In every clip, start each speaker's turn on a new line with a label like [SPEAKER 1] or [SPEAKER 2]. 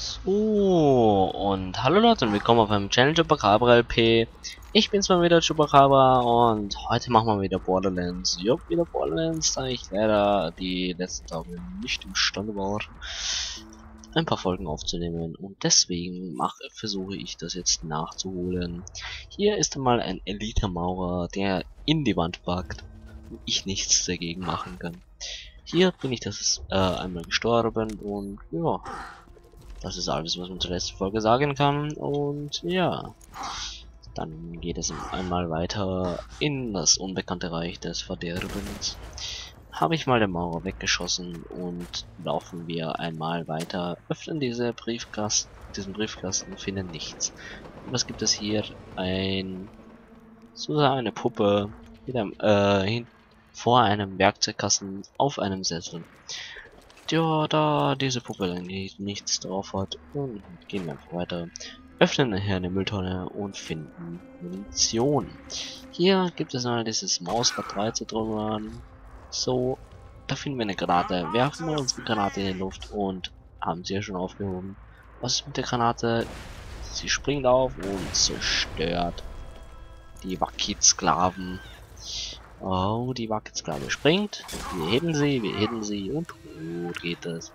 [SPEAKER 1] So, und hallo Leute und willkommen auf meinem Channel Chupacabra LP. Ich bin's mal wieder Chupacabra und heute machen wir wieder Borderlands. Jupp, wieder Borderlands, da ich leider die letzten Tage nicht imstande war, ein paar Folgen aufzunehmen und deswegen mache, versuche ich das jetzt nachzuholen. Hier ist einmal ein Elite-Maurer, der in die Wand packt und ich nichts dagegen machen kann. Hier bin ich das äh, einmal gestorben und ja, das ist alles, was man zur letzten Folge sagen kann. Und ja, dann geht es einmal weiter in das unbekannte Reich des Verderbens. Habe ich mal den Maurer weggeschossen und laufen wir einmal weiter, öffnen diese Briefkasten, diesen Briefkasten, finden nichts. Was gibt es hier? Ein sozusagen eine Puppe einem, äh, hin, vor einem Werkzeugkasten auf einem Sessel ja, da diese Puppe nichts drauf hat, und gehen wir einfach weiter. Öffnen nachher eine Mülltonne und finden Munition. Hier gibt es mal dieses Mausrad 3 zu drücken. So, da finden wir eine Granate. Werfen wir unsere Granate in die Luft und haben sie ja schon aufgehoben. Was ist mit der Granate? Sie springt auf und zerstört die Wakit-Sklaven. Oh, die Wacketsklave springt. Wir heben sie, wir heben sie und gut geht das.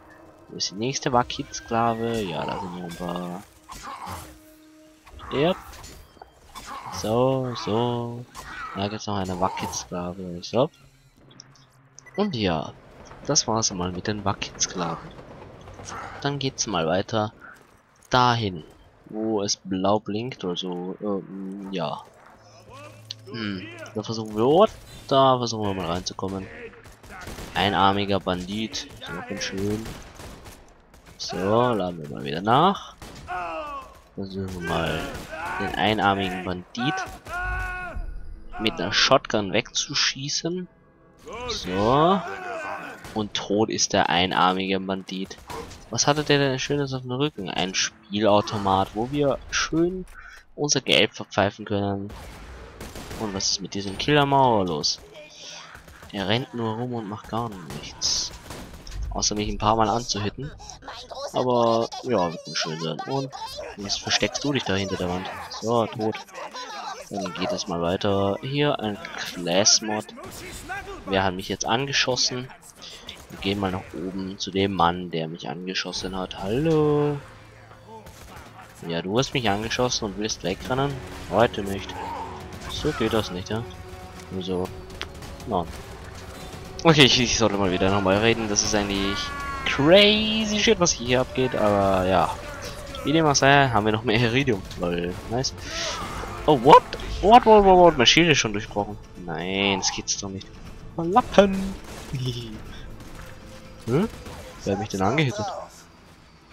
[SPEAKER 1] Wo ist die nächste Wacketsklave? Ja, da sind noch ein paar. Stirb. So, so. Da gibt's noch eine Wacketsklave. So. Und ja, das war's mal mit den Wacketsklaven. Dann geht's mal weiter dahin, wo es blau blinkt oder so. Ähm, ja. Hm, da versuchen wir da versuchen wir mal reinzukommen. Einarmiger Bandit. So schön. So, laden wir mal wieder nach. Versuchen wir mal den einarmigen Bandit mit einer Shotgun wegzuschießen. So. Und tot ist der einarmige Bandit. Was hatte der denn Schönes auf dem Rücken? Ein Spielautomat, wo wir schön unser Geld verpfeifen können. Und was ist mit diesem Killer Mauer los? Er rennt nur rum und macht gar nichts. Außer mich ein paar Mal anzuhitten. Aber ja, wird nicht schön sein. Und was versteckst du dich da hinter der Wand? So, tot. Dann geht es mal weiter. Hier ein Class-Mod. Wer hat mich jetzt angeschossen? Wir gehen mal nach oben zu dem Mann, der mich angeschossen hat. Hallo? Ja, du hast mich angeschossen und willst wegrennen? Heute nicht. So geht das nicht, ja? So. No. Okay, ich, ich sollte mal wieder nochmal reden. Das ist eigentlich crazy shit, was hier abgeht. Aber ja. Wie dem auch sei, haben wir noch mehr Iridium. Lol, nice. Oh, what? What, what, what, what? Mein Schild ist schon durchbrochen. Nein, das geht's doch nicht. Lappen. hm? Wer hat mich denn angehittet?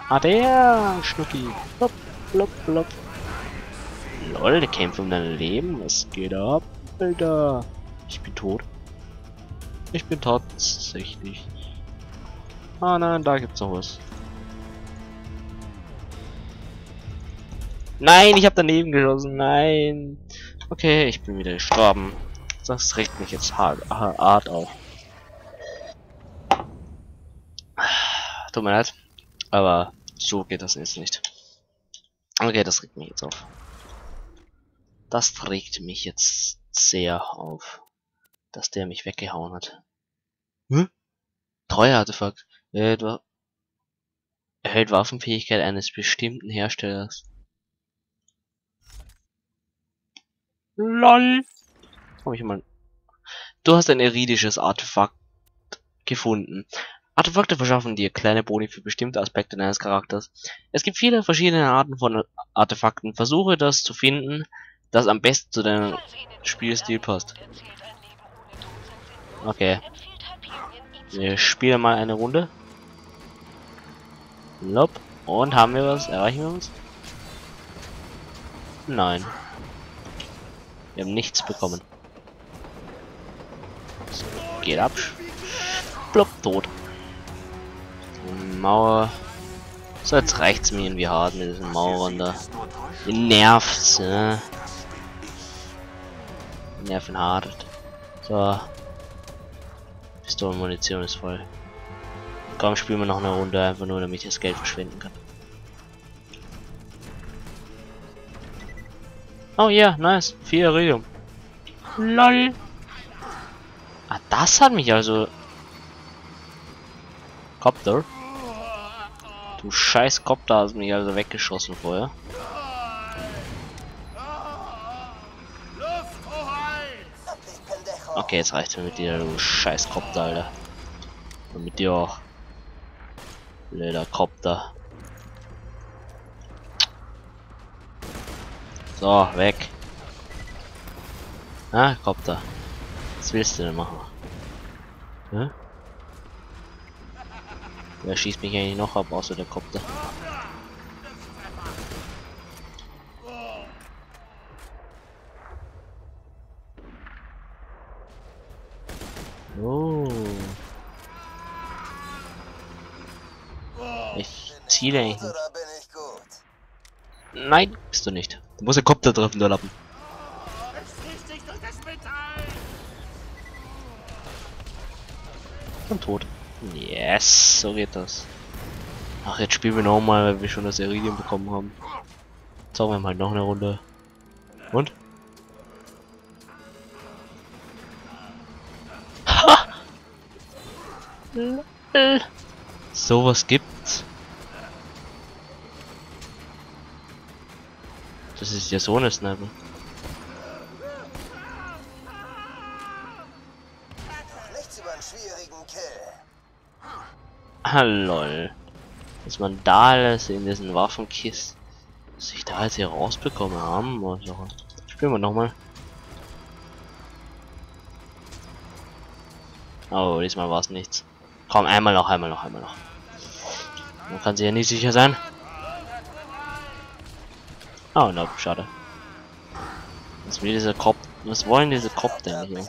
[SPEAKER 1] Ah, der Schnucki. Blop, blop, blop. Lol, der kämpft um dein Leben. Was geht ab, Alter? Ich bin tot. Ich bin tatsächlich. Ah nein, da gibt's noch was. Nein, ich habe daneben geschossen. Nein. Okay, ich bin wieder gestorben. Das regt mich jetzt hart, hart auf. Tut mir leid. Aber so geht das jetzt nicht. Okay, das regt mich jetzt auf. Das trägt mich jetzt sehr auf, dass der mich weggehauen hat. Hm? Treuer Artefakt. Erhält Waffenfähigkeit eines bestimmten Herstellers. LOL. Hab ich mal. Du hast ein eridisches Artefakt gefunden. Artefakte verschaffen dir kleine Boni für bestimmte Aspekte deines Charakters. Es gibt viele verschiedene Arten von Artefakten. Versuche das zu finden, das am besten zu deinem Spielstil passt. Okay. Wir spielen mal eine Runde. Lob. Und haben wir was? Erreichen wir uns? Nein. Wir haben nichts bekommen. So, geht ab. Blopp, tot. Mauer. So, jetzt reicht's mir irgendwie hart mit diesen Mauern da. Nervt's, ne? Nerven hart. So. Pistolenmunition ist voll. Komm, spielen wir noch eine Runde, einfach nur damit ich das Geld verschwinden kann. Oh ja, yeah, nice. 4 Iridium. LOL. Ah, das hat mich also... Copter? Du scheiß Copter hast mich also weggeschossen vorher. Okay, jetzt reicht's mir mit dir, du scheiß Copter, Alter. Und mit dir auch. Blöder Copter. So, weg. Ah, Copter. Was willst du denn machen? Hä? Wer schießt mich eigentlich noch ab, außer der Copter? Oh. Eigentlich nicht.
[SPEAKER 2] Gut?
[SPEAKER 1] Nein, bist du nicht. Du musst den Kopter treffen, der Lappen. Und tot. Yes, so geht das. Ach, jetzt spielen wir nochmal, weil wir schon das Iridium bekommen haben. Zocken wir mal noch eine Runde. Und? Ha! Lol. Sowas gibt's. Das ist ja so eine Sniper.
[SPEAKER 2] Nichts über einen schwierigen Kill.
[SPEAKER 1] Ah, lol. Was man da alles in diesen Waffenkisten, was ich da jetzt hier rausbekommen haben. Also, spielen wir nochmal. Oh, diesmal war es nichts. Komm, einmal noch, einmal noch, einmal noch. Man kann sich ja nicht sicher sein. Oh, no, schade. Was will dieser Kopf? Was wollen diese Kopf denn hier?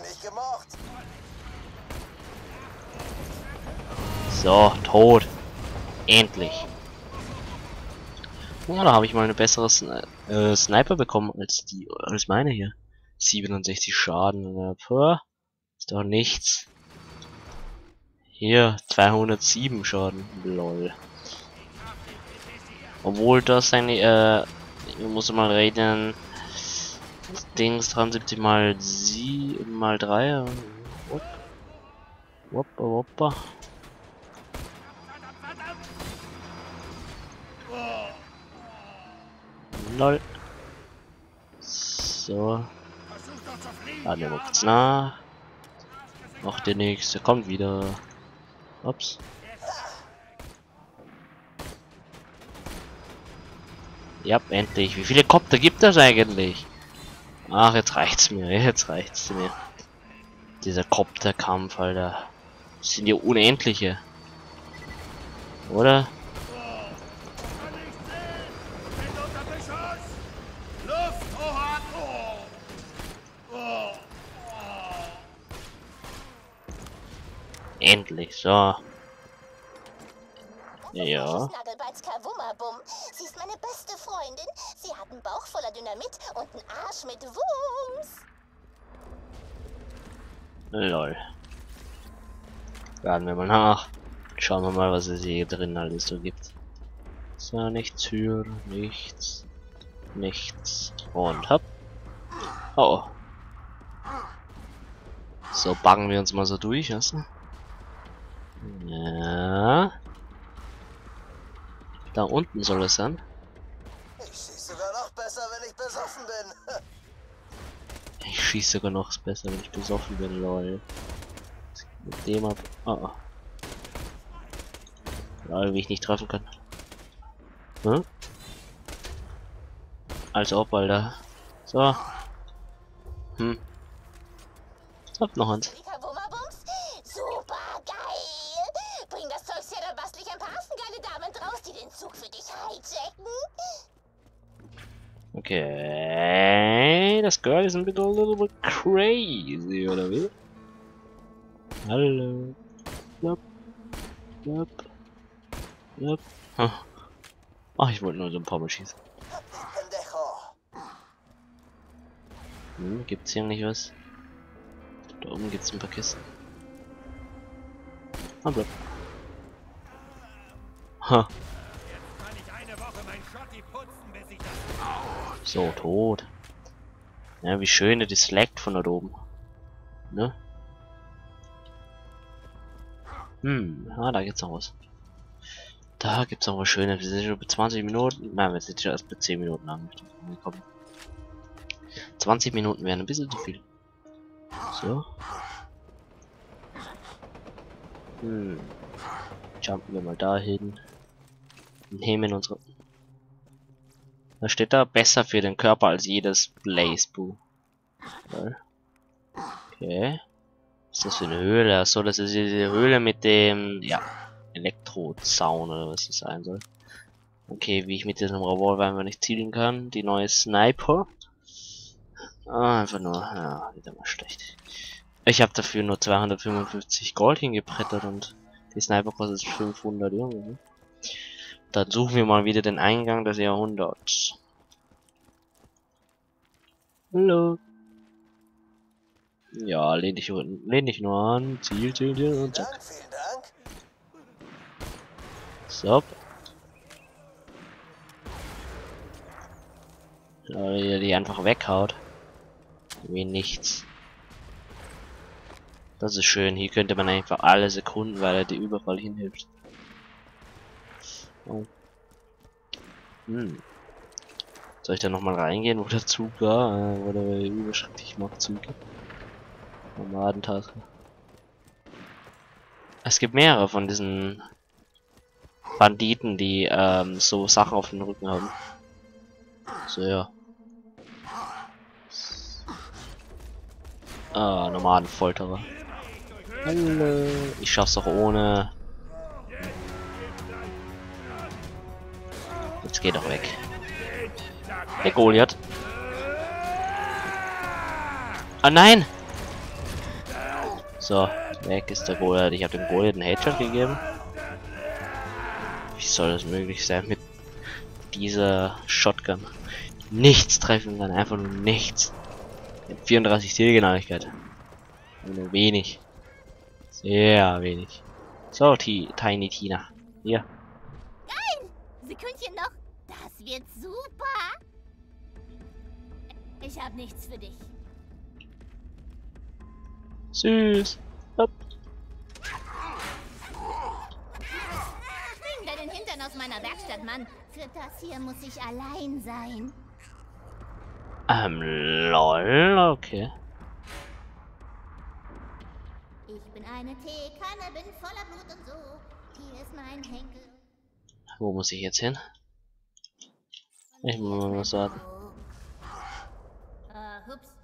[SPEAKER 1] So, tot. Endlich. Oh, da habe ich mal eine bessere Sni äh, Sniper bekommen als die als meine hier. 67 Schaden. Äh, puh, ist doch nichts. Hier 207 Schaden. Lol. Obwohl das eine äh, ich muss mal reden. Dings 73 mal sie mal 3. Woppa woppa. Lol. So. Ah, der macht's nach. Noch der nächste kommt wieder. Ups. Ja, endlich. Wie viele Kopter gibt es eigentlich? Ach, jetzt reicht's mir. Jetzt reicht's mir. Dieser Kopterkampf, Alter. Das sind ja unendliche. Oder? Endlich, so. Ja.
[SPEAKER 3] Sie ist meine beste Freundin. Sie hat einen Bauch voller Dynamit und einen Arsch mit Wumms.
[SPEAKER 1] Lol. Laden wir mal nach. Schauen wir mal, was es hier drin alles so gibt. So, nichts hier, nichts, nichts. Und hopp. Oh. So, baggen wir uns mal so durch, weißt du? Ja. Da unten soll es sein.
[SPEAKER 2] Ich schieße sogar noch besser, wenn ich besoffen bin.
[SPEAKER 1] Ich schieße sogar noch besser, wenn ich besoffen bin, lol. Mit dem ab. Oh, oh. Lol, wie ich nicht treffen kann. Hm? Als ob, Alter. So. Hm. Hab noch eins. Okay. Das Girl ist ein bisschen a little bit crazy, oder wie? Hallo. Yup. Yup. Yup. Ach, Ach, ich wollte nur so ein paar Mal schießen. Hm, gibt's hier nicht was? Da oben gibt's ein paar Kisten. Ah, bleib. Ha, so, tot. Ja, wie schön er das leckt von dort oben. Ne? Hm, ah, da gibt's noch was. Da gibt's noch was Schönes. Wir sind schon bei 20 Minuten. Nein, wir sind schon erst bei 10 Minuten angekommen. 20 Minuten wären ein bisschen zu viel. So. Hm. Jumpen wir mal dahin. Nehmen unsere... Da steht da besser für den Körper als jedes Blaze Boo. Okay. Was ist das für eine Höhle? Achso, das ist diese Höhle mit dem, ja, Elektrozaun oder was das sein soll. Okay, wie ich mit diesem Revolver einfach nicht zielen kann. Die neue Sniper. Ah, einfach nur, ja, wieder mal schlecht. Ich habe dafür nur 255 Gold hingebrettert und die Sniper kostet 500 Junge. Dann suchen wir mal wieder den Eingang des Jahrhunderts. Hallo. Ja, lehn dich, lehn dich nur an. Ziel, Ziel, Ziel und zack.
[SPEAKER 2] Dank, vielen Dank.
[SPEAKER 1] So. Ja, die einfach weghaut. Wie nichts. Das ist schön. Hier könnte man einfach alle Sekunden, weil er die überall hinhilft. Oh. Hm. Soll ich da nochmal reingehen, wo der Zug war? Äh, wo der Überschrift ich mag Züge. Nomadentaske. Es gibt mehrere von diesen Banditen, die ähm, so Sachen auf dem Rücken haben. So ja. Ah, Nomadenfolterer. Hallo. Ich schaff's auch ohne. Jetzt geht doch weg. Der Goliath. Ah nein! So, weg ist der Goliath. Ich habe dem Goliath einen Headshot gegeben. Wie soll das möglich sein mit dieser Shotgun? Nichts treffen kann, einfach nur nichts. 34 Zielgenauigkeit. Nur wenig. Sehr wenig. So, T Tiny Tina. Hier.
[SPEAKER 3] Geil! Sekündchen noch. Das wird super. Ich hab nichts für dich.
[SPEAKER 1] Süß. Hopp.
[SPEAKER 3] Nimm deinen Hintern aus meiner Werkstatt, Mann. Für das hier muss ich allein sein.
[SPEAKER 1] Ähm, lol, okay.
[SPEAKER 3] Ich bin eine Teekanne, bin voller Blut und so. Hier ist mein Henkel.
[SPEAKER 1] Wo muss ich jetzt hin? Ich muss mal was sagen.
[SPEAKER 3] Äh, hups.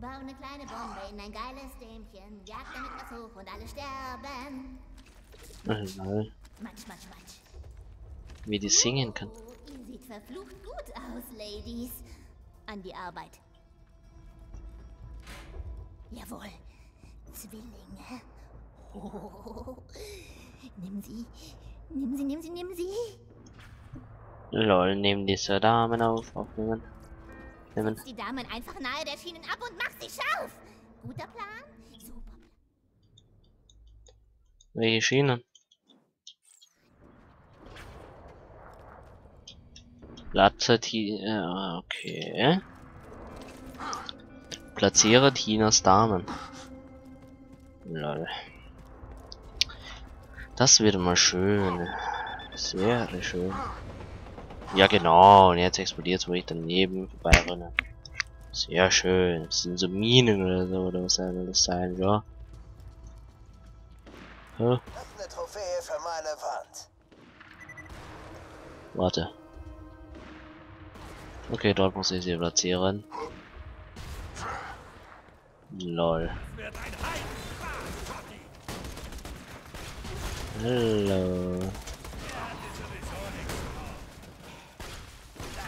[SPEAKER 3] Bau eine kleine Bombe in ein geiles Dämchen. Jag damit was hoch und alle sterben.
[SPEAKER 1] Äh, lol.
[SPEAKER 3] Matsch, matsch, matsch.
[SPEAKER 1] Wie die singen kann.
[SPEAKER 3] Oh, ihr seht verflucht gut aus, Ladies. An die Arbeit. Jawohl. Zwillinge. Oh. Nimm sie. Nimm sie, nimm sie, nimm sie.
[SPEAKER 1] Lol, nehmen diese Damen auf, aufnehmen. Nehmen.
[SPEAKER 3] Die Damen einfach nahe der Schienen ab und mach sie scharf. Guter Plan? Super.
[SPEAKER 1] Welche Schienen? Platze Ti äh, okay. Platziere Tinas Damen. Lol. Das wird mal schön. Sehr schön. Ja genau, und jetzt explodiert wo ich daneben vorbeirenne. Sehr schön. Das sind so Minen oder so, oder was soll das sein, ja? Hä? Warte. Okay, dort muss ich sie platzieren. Lol. Hallo.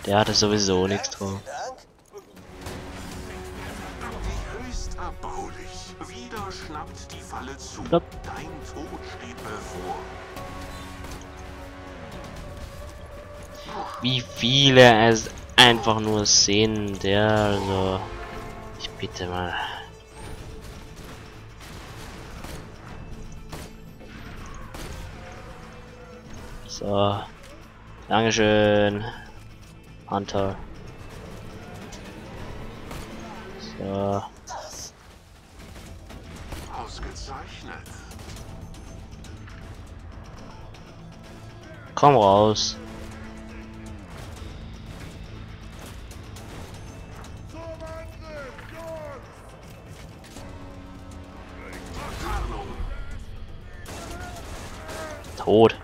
[SPEAKER 1] Der hatte sowieso nichts drauf.
[SPEAKER 4] Wieder schnappt die Falle zu.
[SPEAKER 1] Plopp.
[SPEAKER 4] Dein Tod steht bevor.
[SPEAKER 1] Wie viele es einfach nur sind, ja, also. Ich bitte mal. So. Dankeschön. Hunter. So.
[SPEAKER 4] Ausgezeichnet.
[SPEAKER 1] Komm raus. Tot.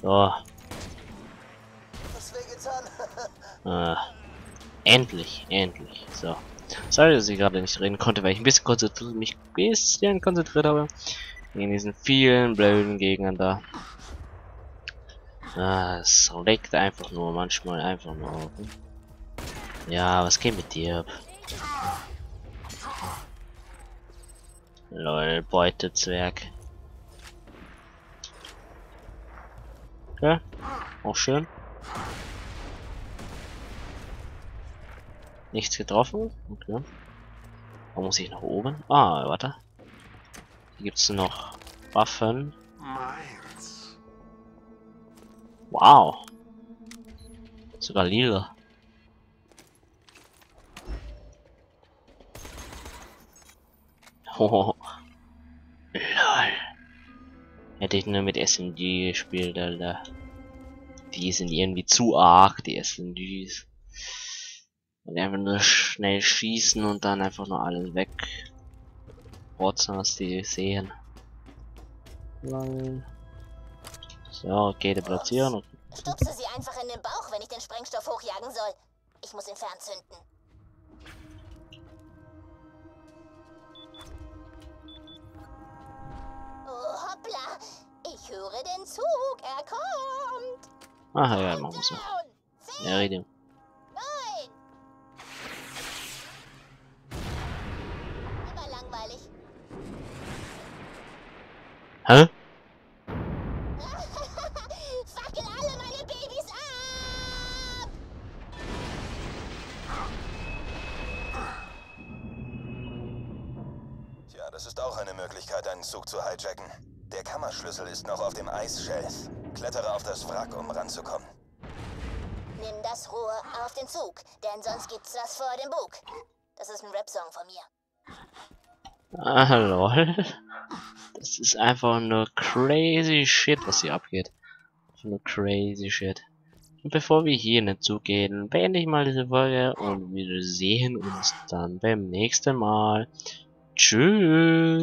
[SPEAKER 1] So. Äh, endlich, endlich. So. Sorry, dass ich gerade nicht reden konnte, weil ich ein bisschen konzentriert, mich ein bisschen konzentriert habe. Gegen diesen vielen blöden Gegnern da. Ah, es leckt einfach nur manchmal einfach nur auf. Ja, was geht mit dir ab? Lol, Beutezwerg. Okay, auch schön. Nichts getroffen? Okay. Da muss ich nach oben? Ah, warte. Hier gibt's noch Waffen. Wow. Sogar lila. Oh. Lol. Hätte ich nur mit SMG gespielt, Alter. Die sind irgendwie zu arg, die SMGs. Und einfach nur schnell schießen und dann einfach nur alles weg. Rotzen, was die sehen. Lol. So, okay, die platzieren. Okay.
[SPEAKER 3] Stupse sie einfach in den Bauch, wenn ich den Sprengstoff hochjagen soll. Ich muss ihn fernzünden. Oh, hoppla. Ich höre den Zug. Er kommt.
[SPEAKER 1] Ach ja, machen wir so. Ja, rede. Hä?
[SPEAKER 3] Fackel alle meine Babys ab!
[SPEAKER 2] Tja, das ist auch eine Möglichkeit, einen Zug zu hijacken. Der Kammerschlüssel ist noch auf dem Eisshelf. Klettere auf das Wrack, um ranzukommen.
[SPEAKER 3] Nimm das Rohr auf den Zug, denn sonst gibt's was vor dem Bug. Das ist ein Rap-Song von mir.
[SPEAKER 1] Ah, lol. Das ist einfach nur crazy shit, was hier abgeht. Einfach nur crazy shit. Und bevor wir hier in den Zug gehen, beende ich mal diese Folge und wir sehen uns dann beim nächsten Mal. Tschüss.